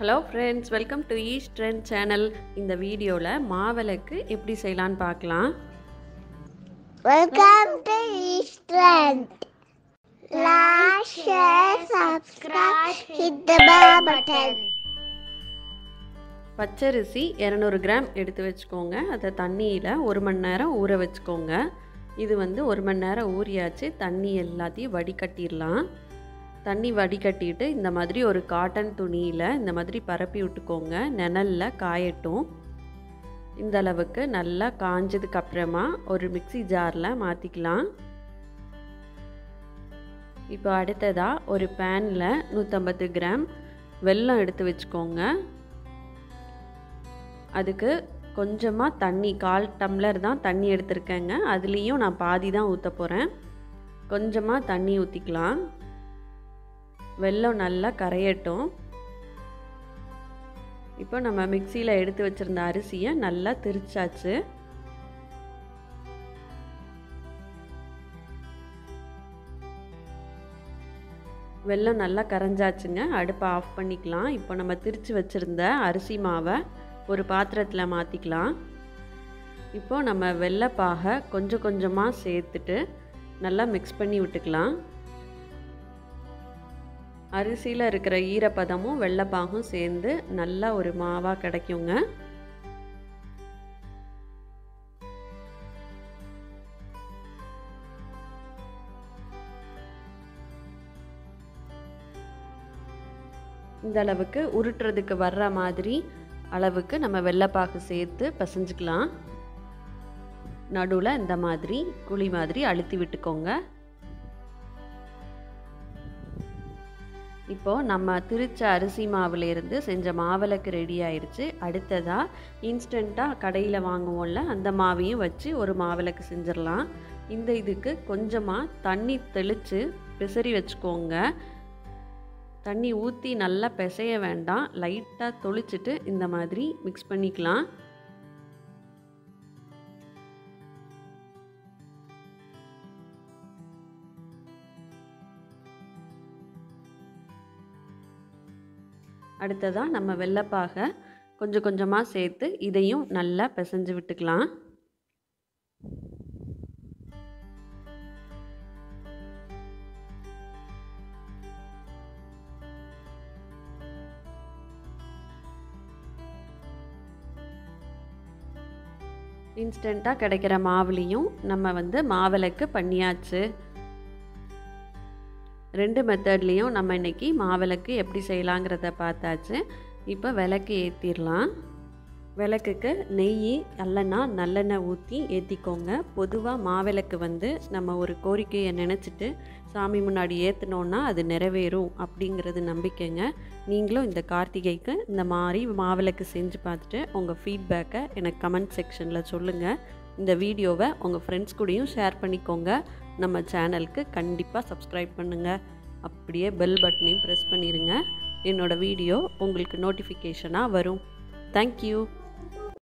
Hello friends welcome to east trend channel இந்த வீடியோவில் மாவிளக்கு எப்படி செய்யலான்னு பார்க்கலாம். Welcome to East Trend. Like, share, subscribe, hit the bell button. பச்சரிசி இரநூறு கிராம் எடுத்து வச்சுக்கோங்க. அதை தண்ணியில் ஒரு மணி நேரம் ஊற வச்சுக்கோங்க. இது வந்து ஒரு மணி நேரம் ஊறியாச்சு. தண்ணி எல்லாத்தையும் வடிகட்டிடலாம். தண்ணி வடிகட்டிட்டு இந்த மாதிரி ஒரு காட்டன் துணியில் இந்த மாதிரி பரப்பி விட்டுக்கோங்க. நிழலில் காயட்டும். இந்த அளவுக்கு நல்லா காஞ்சதுக்கு அப்புறமா ஒரு மிக்சி ஜாரில் மாற்றிக்கலாம் இப்போ அடுத்ததாக ஒரு பேனில் நூற்றம்பது கிராம் வெல்லம் எடுத்து வச்சுக்கோங்க. அதுக்கு கொஞ்சமாக தண்ணி கால் டம்ளர் தான் தண்ணி எடுத்திருக்கேங்க. அதுலேயும் நான் பாதி தான் ஊற்ற போகிறேன் கொஞ்சமாக தண்ணி ஊற்றிக்கலாம் வெல்லம் நல்லா கரையட்டும். இப்போ நம்ம மிக்சியில் எடுத்து வச்சுருந்த அரிசியை நல்லா திரிச்சாச்சு. வெல்லம் நல்லா கரைஞ்சாச்சுங்க. அடுப்பை ஆஃப் பண்ணிக்கலாம். இப்போ நம்ம திரித்து வச்சுருந்த அரிசி மாவை ஒரு பாத்திரத்தில் மாற்றிக்கலாம் இப்போது நம்ம வெள்ளைப்பாகை கொஞ்சம் கொஞ்சமாக சேர்த்துட்டு நல்லா மிக்ஸ் பண்ணி விட்டுக்கலாம். அரிசியில் இருக்கிற ஈரப்பதமும் வெள்ளைப்பாகும் சேர்ந்து நல்லா ஒரு மாவாக கிடைக்குங்க. இந்த அளவுக்கு உருட்டுறதுக்கு வர்ற மாதிரி அளவுக்கு நம்ம வெள்ளைப்பாகு சேர்த்து பசைஞ்சுக்கலாம். நடுவில் இந்த மாதிரி குழி மாதிரி அழுத்தி விட்டுக்கோங்க. இப்போது நம்ம திரிச்ச அரிசி மாவுலேருந்து செஞ்ச மாவிளக்கு ரெடி ஆயிடுச்சு. அடுத்ததாக இன்ஸ்டண்ட்டாக கடையில் வாங்குவோம்ல அந்த மாவையும் வச்சு ஒரு மாவிளக்கு செஞ்சிடலாம். இந்த இதுக்கு கொஞ்சமாக தண்ணி தெளித்து பிசறி வச்சுக்கோங்க. தண்ணி ஊற்றி நல்லா பிசைய வேண்டாம். லைட்டாக தொளிச்சிட்டு இந்த மாதிரி மிக்ஸ் பண்ணிக்கலாம். அடுத்ததாக நம்ம வெள்ளப்பாக கொஞ்சம் கொஞ்சமாக சேர்த்து இதையும் நல்லா பிசைஞ்சு விட்டுக்கலாம். இன்ஸ்டண்ட்டாக கிடைக்கிற மாவுலேயும் நம்ம வந்து மாவிளக்கு பண்ணியாச்சு. ரெண்டு மெத்தட்லேயும் நம்ம இன்றைக்கி மாவிளக்கு எப்படி செய்யலாங்கிறத பார்த்தாச்சு. இப்போ விளக்கு ஏற்றிடலாம் விளக்குக்கு நெய் அல்லனா நல்லெண்ணெய் ஊற்றி ஏற்றிக்கோங்க பொதுவாக மாவிளக்கு வந்து நம்ம ஒரு கோரிக்கையை நினச்சிட்டு சாமி முன்னாடி ஏற்றினோன்னா அது நிறைவேறும் அப்படிங்கிறது நம்பிக்கைங்க. நீங்களும் இந்த கார்த்திகைக்கு இந்த மாதிரி மாவிளக்கு செஞ்சு பார்த்துட்டு உங்கள் ஃபீட்பேக்கை எனக்கு கமெண்ட் செக்ஷனில் சொல்லுங்கள் இந்த வீடியோவை உங்கள் ஃப்ரெண்ட்ஸ் கூடயும் ஷேர் பண்ணிக்கோங்க. நம்ம சேனலுக்கு கண்டிப்பாக சப்ஸ்கிரைப் பண்ணுங்கள் அப்படியே பெல் பட்டனையும் ப்ரெஸ் பண்ணிடுங்க என்னோடய வீடியோ உங்களுக்கு நோட்டிஃபிகேஷனாக வரும். தேங்க்யூ